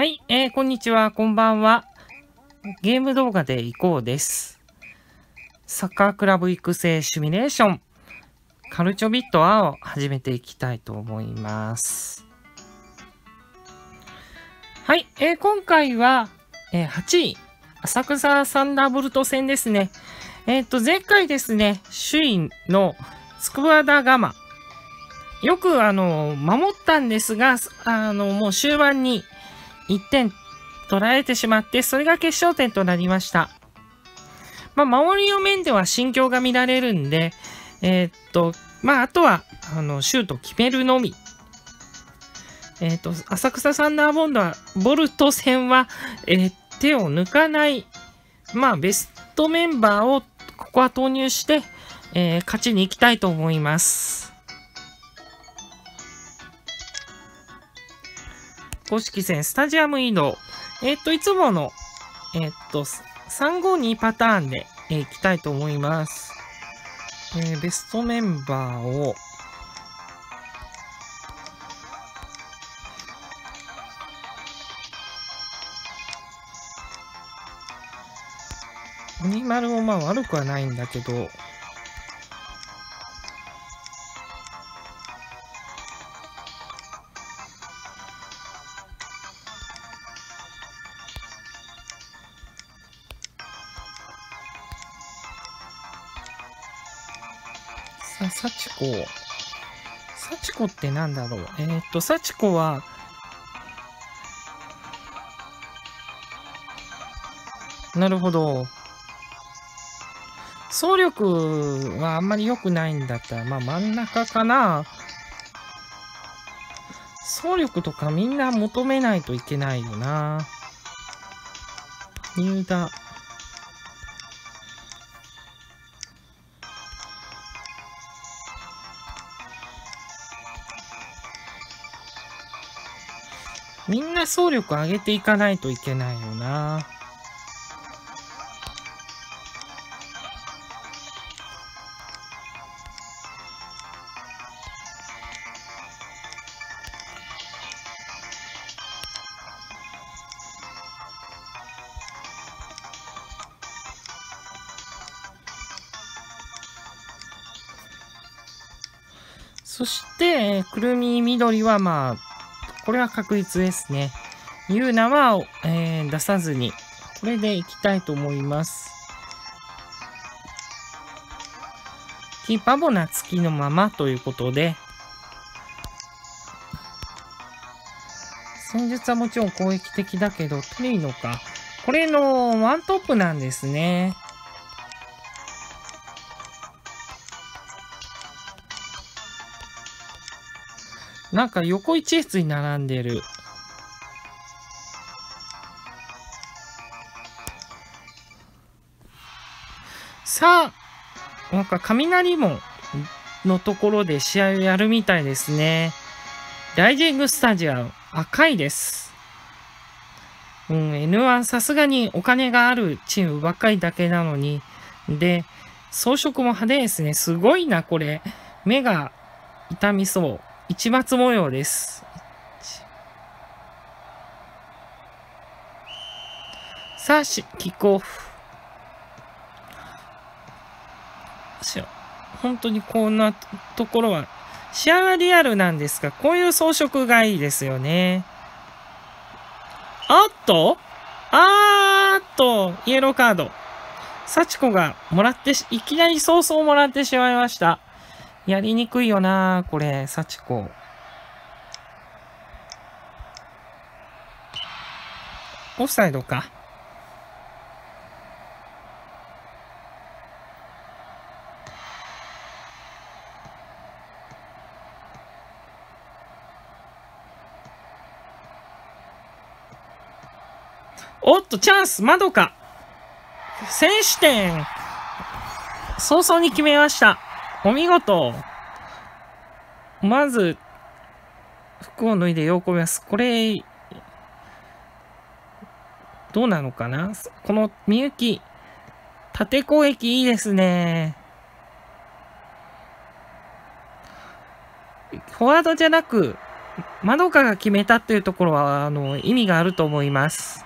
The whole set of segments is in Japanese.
はい、えー、こんにちは、こんばんは。ゲーム動画で行こうです。サッカークラブ育成シミュレーション、カルチョビット A を始めていきたいと思います。はい、えー、今回は、えー、8位、浅草サンダーボルト戦ですね。えっ、と、前回ですね、首位のスクワダガマ。よく、あの、守ったんですが、あの、もう終盤に1点取られてしまって、それが決勝点となりました。まあ、守りの面では心境が見られるんで、えーっと、まあ、あとは、あの、シュート決めるのみ。えーっと、浅草サンダーボンドは、ボルト戦は、えー手を抜かない、まあ、ベストメンバーをここは投入して、え勝ちに行きたいと思います。公式戦スタジアム移動。えっと、いつもの、えっと、352パターンで、えー行きたいと思います。えベストメンバーを、鬼丸もまあ悪くはないんだけど、さ、幸子。幸子ってなんだろうえーっと、幸子は、なるほど。走力はあんまり良くないんだったら、まあ真ん中かな。走力とかみんな求めないといけないよな。入打。みんな走力上げていかないといけないよな。そして、くるみ緑はまあ、これは確実ですね。ユーナは、えー出さずに、これでいきたいと思います。キーパーも夏木のままということで、戦術はもちろん攻撃的だけど、トリノか。これのワントップなんですね。なんか横一列に並んでる。さあ、なんか雷門のところで試合をやるみたいですね。ライジングスタジアム、赤いです。うん、N1 さすがにお金があるチームばっかりだけなのに。で、装飾も派手ですね。すごいな、これ。目が痛みそう。一抹模様です。さあ、しキックオフ。し本当にこんなところは、試合はリアルなんですが、こういう装飾がいいですよね。あっと？あーっと、イエローカード。幸子がもらって、いきなり早々もらってしまいました。やりにくいよなこれ、幸子。オフサイドか。おっと、チャンス、窓か。選手点。早々に決めました。お見事。まず、服を脱いで喜びます。これ、どうなのかな？このみゆき、縦攻撃いいですね。フォワードじゃなく、まどかが決めたっていうところは、あの、意味があると思います。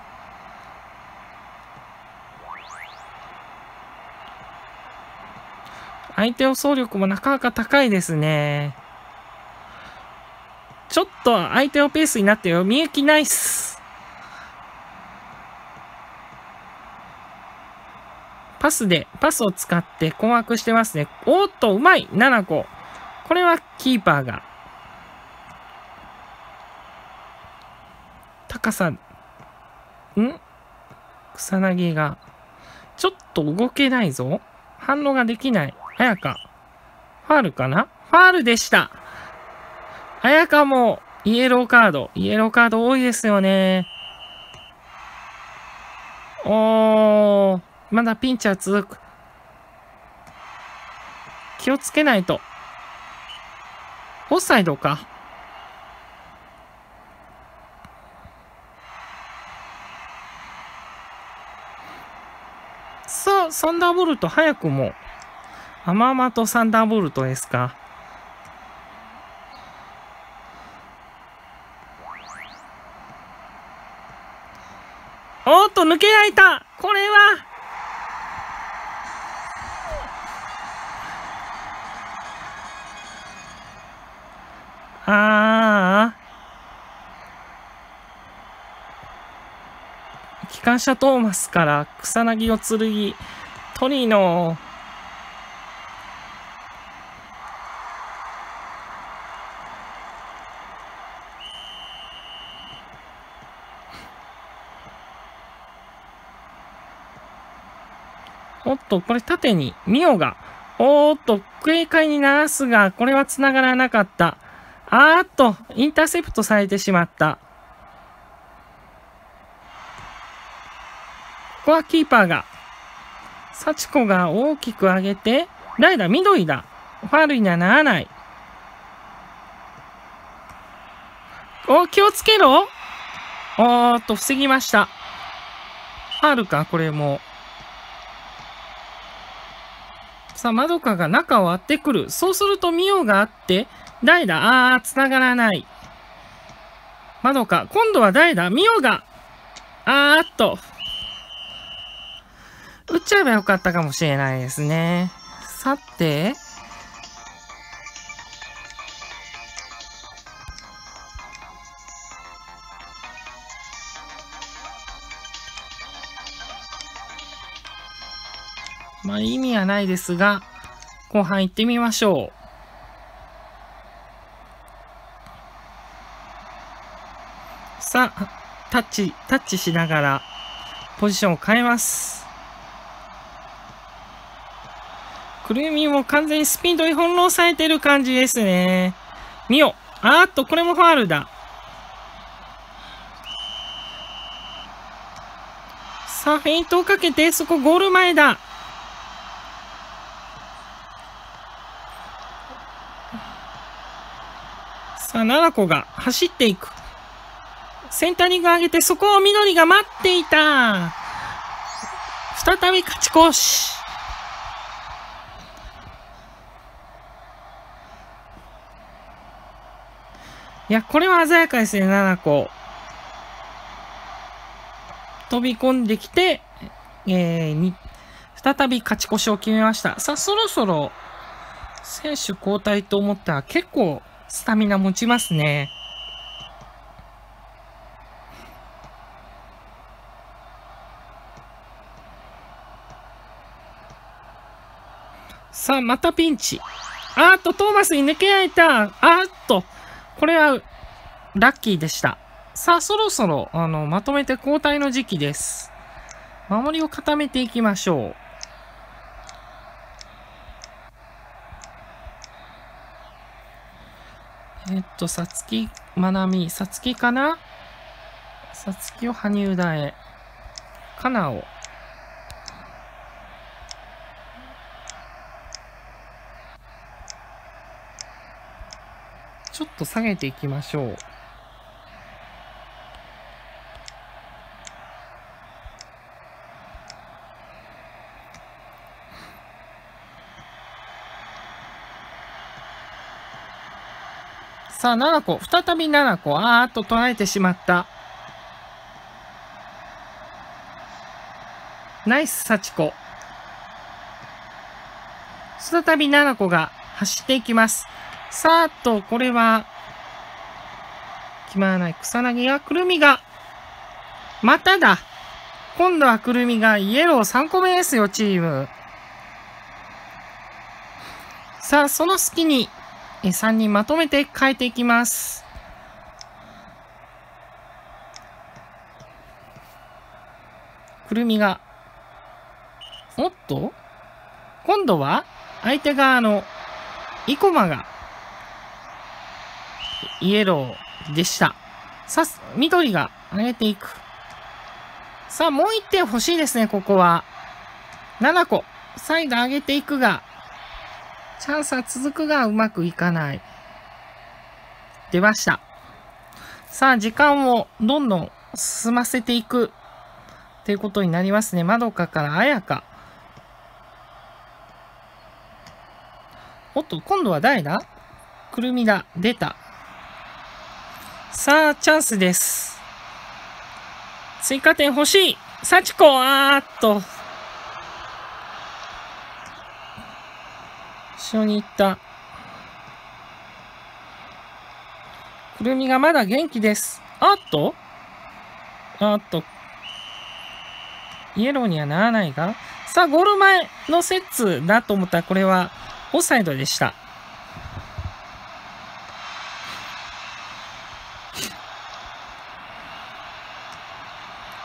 相手の総力もなかなか高いですね。ちょっと相手のペースになってよ。みゆきナイス。パスで、パスを使って困惑してますね。おっと、うまい !7 個。これはキーパーが。高さ、ん？草薙が。ちょっと動けないぞ。反応ができない。綾香。ファールかな？ファールでした。綾香もイエローカード。イエローカード多いですよね。おー、まだピンチは続く。気をつけないと。オフサイドか？さあ、サンダーボルト早くもアママとサンダーボルトですか？おっと、抜けられたこれは？ああ。機関車トーマスから草薙を剣、トリノおっと、これ縦に、ミオが。おーっと、警戒に鳴らすが、これは繋がらなかった。あーっと、インターセプトされてしまった。ここはキーパーが。幸子が大きく上げて、代打緑だ。ファールにはならない。お、気をつけろおーっと、防ぎました。ファールか、これも。さあ、まどかが中を割ってくる。そうすると、ミオがあって、代打、あー、繋がらない。まどか、今度は代打、ミオが、あーっと。打っちゃえばよかったかもしれないですね。さて、はないですが、後半行ってみましょう。さあ、タッチ、タッチしながら、ポジションを変えます。くるみも完全にスピードに翻弄されてる感じですね。見よ。あーっと、これもファールだ。さあ、フェイントをかけて、そこゴール前だ。さあ、奈々子が走っていく。センタリング上げて、そこを緑が待っていた。再び勝ち越し。いや、これは鮮やかですね、7個。飛び込んできて、えー、に、再び勝ち越しを決めました。さあ、そろそろ、選手交代と思ったら結構スタミナ持ちますね。さあ、またピンチ。あっと、トーマスに抜けられた。あっと、これは、ラッキーでした。さあ、そろそろ、あの、まとめて交代の時期です。守りを固めていきましょう。えっと、さつき、まなみ、さつきかな？さつきを羽生田へ。かなを。ちょっと下げていきましょう。さあ、7個。再び7個。あーっと取られてしまった。ナイス、幸子。再び7個が走っていきます。さあと、これは、決まらない。草薙が、くるみが、まただ。今度はくるみがイエロー3個目ですよ、チーム。さあ、その隙に、3人まとめて変えていきます。くるみが、おっと？今度は相手側の生駒がイエローでした。さす緑が上げていく。さあ、もう1点欲しいですね、ここは。7個。再度上げていくが、チャンスは続くがうまくいかない。出ました。さあ、時間をどんどん進ませていく。っていうことになりますね。まどかからあやか。おっと、今度は誰だ？くるみだ。出た。さあ、チャンスです。追加点欲しい。幸子あーっと。後ろに行った。くるみがまだ元気です。あっと？あっと。イエローにはならないが。さあ、ゴール前のセッツだと思った、これはオフサイドでした。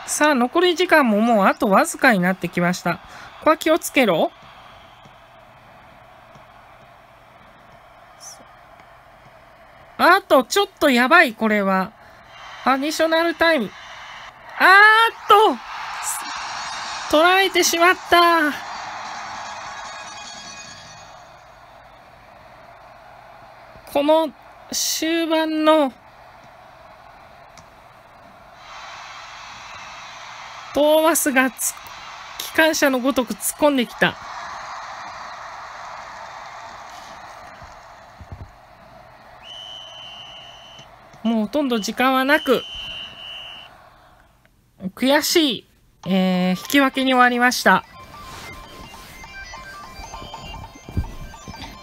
さあ、残り時間ももうあとわずかになってきました。ここは気をつけろ。あと、ちょっとやばい、これは。アディショナルタイム。あーっと取られてしまったこの終盤のトーマスが機関車のごとく突っ込んできた。もうほとんど時間はなく、悔しい、えー、引き分けに終わりました。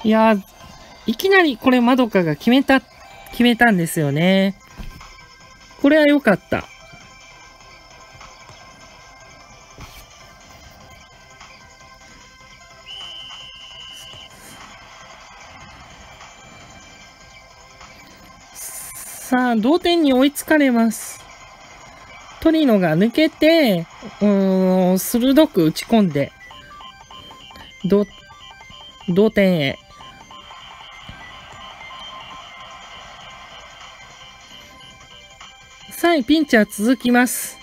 いやー、いきなりこれまどかが決めた、決めたんですよね。これは良かった。さあ、同点に追いつかれます。トリノが抜けて、うーん、鋭く打ち込んで、同点へ。さい、ピンチは続きます。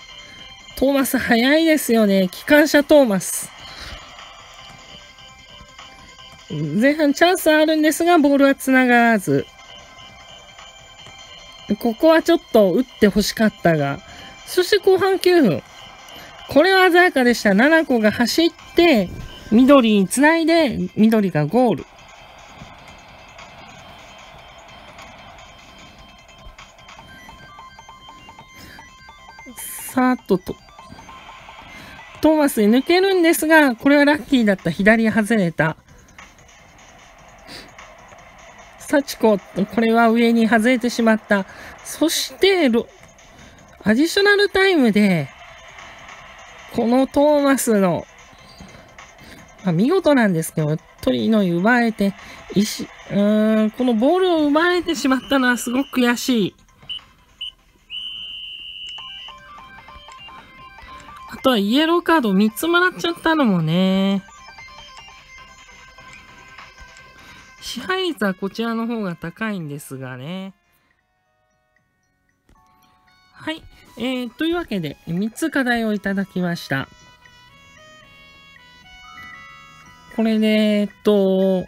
トーマス早いですよね。機関車トーマス。前半チャンスあるんですが、ボールは繋がらず。ここはちょっと打って欲しかったが。そして後半9分。これは鮮やかでした。7個が走って、緑に繋いで、緑がゴール。さーっとと、トーマスに抜けるんですが、これはラッキーだった。左外れた。幸子、これは上に外れてしまった。そして、アディショナルタイムで、このトーマスの、まあ、見事なんですけど、鳥の奪えて、石、うーん、このボールを奪われてしまったのはすごく悔しい。あとはイエローカード3つもらっちゃったのもね。支配率はこちらの方が高いんですがね。はい。えー、というわけで、3つ課題をいただきました。これで、えっと、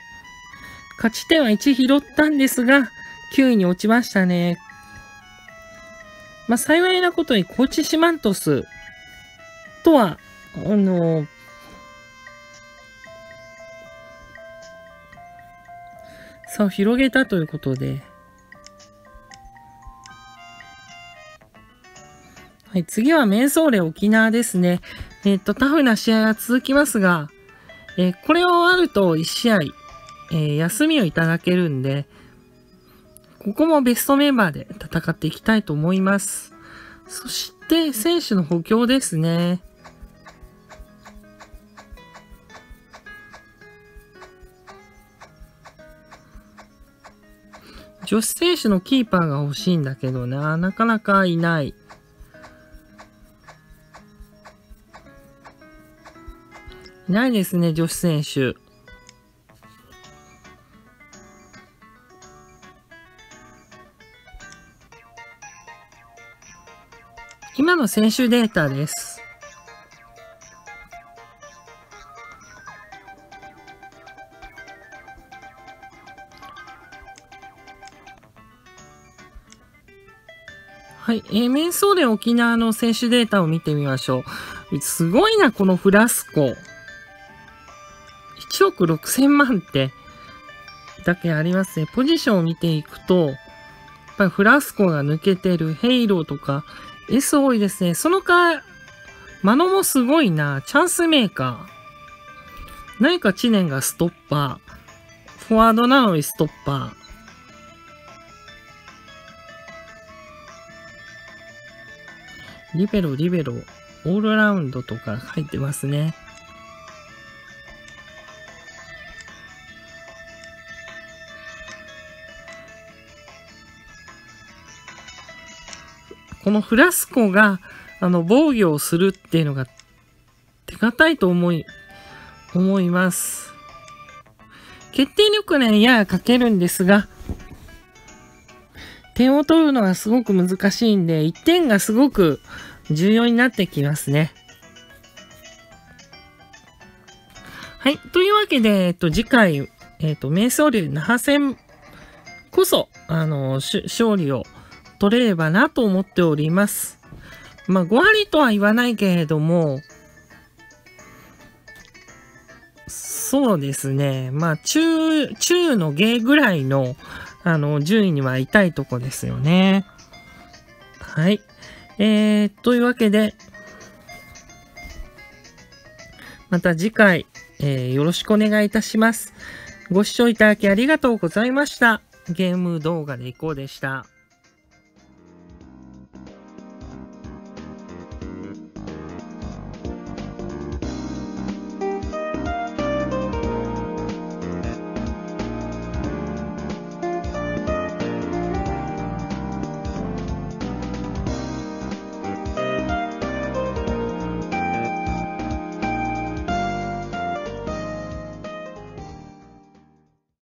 勝ち点は1拾ったんですが、9位に落ちましたね。まあ、幸いなことに、コーチシマントスとは、あの、差を広げたということで、はい、次は瞑想例沖縄ですね。えっと、タフな試合が続きますが、えこれを終わると1試合、え休みをいただけるんで、ここもベストメンバーで戦っていきたいと思います。そして、選手の補強ですね。女子選手のキーパーが欲しいんだけどな、なかなかいない。いないですね、女子選手。今の選手データです。はい。えー、メンソーレ沖縄の選手データを見てみましょう。すごいな、このフラスコ。1億6000万ってだけありますね。ポジションを見ていくと、やっぱりフラスコが抜けてる、ヘイローとか、S 多いですね。そのか、マノもすごいな。チャンスメーカー。何か知念がストッパー。フォワードなのにストッパー。リベロ、リベロ、オールラウンドとか入ってますね。このフラスコが、あの、防御をするっていうのが手堅いと思い、思います。決定力ね、やや欠けるんですが、点を取るのがすごく難しいんで、1点がすごく重要になってきますね。はい。というわけで、えっと、次回、えっと、瞑想流那覇戦こそ、あの、勝利を取れればなと思っております。まあ、5割とは言わないけれども、そうですね。まあ、中、中の芸ぐらいの、あの、順位にはいたいとこですよね。はい。えー、というわけで、また次回、えー、よろしくお願いいたします。ご視聴いただきありがとうございました。ゲーム動画でいこうでした。